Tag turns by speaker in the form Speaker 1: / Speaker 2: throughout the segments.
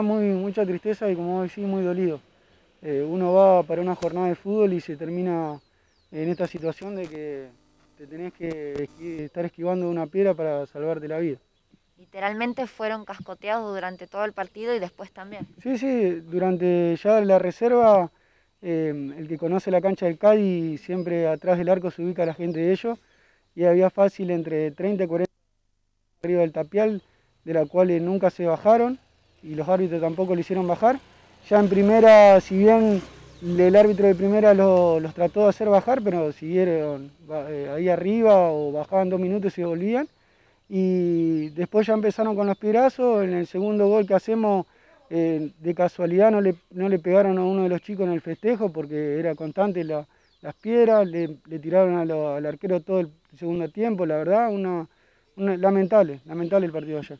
Speaker 1: Muy, mucha tristeza y como decís, muy dolido. Eh, uno va para una jornada de fútbol y se termina en esta situación de que te tenés que estar esquivando una piedra para salvarte la vida.
Speaker 2: Literalmente fueron cascoteados durante todo el partido y después también.
Speaker 1: Sí, sí, durante ya la reserva, eh, el que conoce la cancha del Cádiz, siempre atrás del arco se ubica la gente de ellos y había fácil entre 30 y 40 arriba del tapial, de la cual nunca se bajaron y los árbitros tampoco lo hicieron bajar. Ya en primera, si bien el árbitro de primera los trató de hacer bajar, pero siguieron eh, ahí arriba o bajaban dos minutos y se volvían. Y después ya empezaron con los piedrazos, en el segundo gol que hacemos, eh, de casualidad no le, no le pegaron a uno de los chicos en el festejo porque era constante las piedras, le, tiraron al arquero todo el segundo tiempo, la verdad, una, lamentable, lamentable el partido ayer.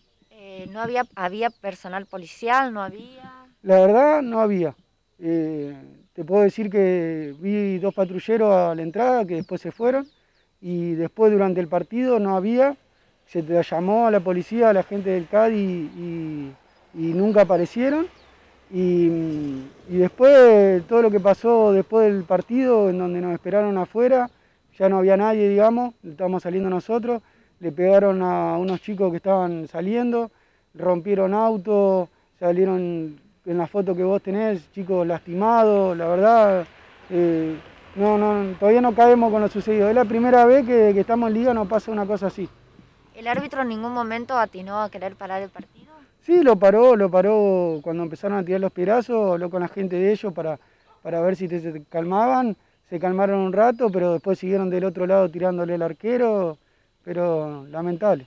Speaker 2: Eh, ¿No había, había personal policial? ¿No había?
Speaker 1: La verdad, no había. Eh, te puedo decir que vi dos patrulleros a la entrada que después se fueron y después durante el partido no había. Se llamó a la policía, a la gente del CAD y, nunca aparecieron. Y, y, después todo lo que pasó después del partido, en donde nos esperaron afuera, ya no había nadie, digamos, estábamos saliendo nosotros, le pegaron a unos chicos que estaban saliendo, rompieron autos, salieron en la foto que vos tenés, chicos lastimados, la verdad, eh, no, no, todavía no caemos con lo sucedido. Es la primera vez que, estamos en liga, no pasa una cosa así.
Speaker 2: ¿El árbitro en ningún momento atinó a querer parar el partido?
Speaker 1: Sí, lo paró, lo paró cuando empezaron a tirar los pirazos, habló con la gente de ellos para, para ver si se calmaban, se calmaron un rato, pero después siguieron del otro lado tirándole al arquero, pero lamentable.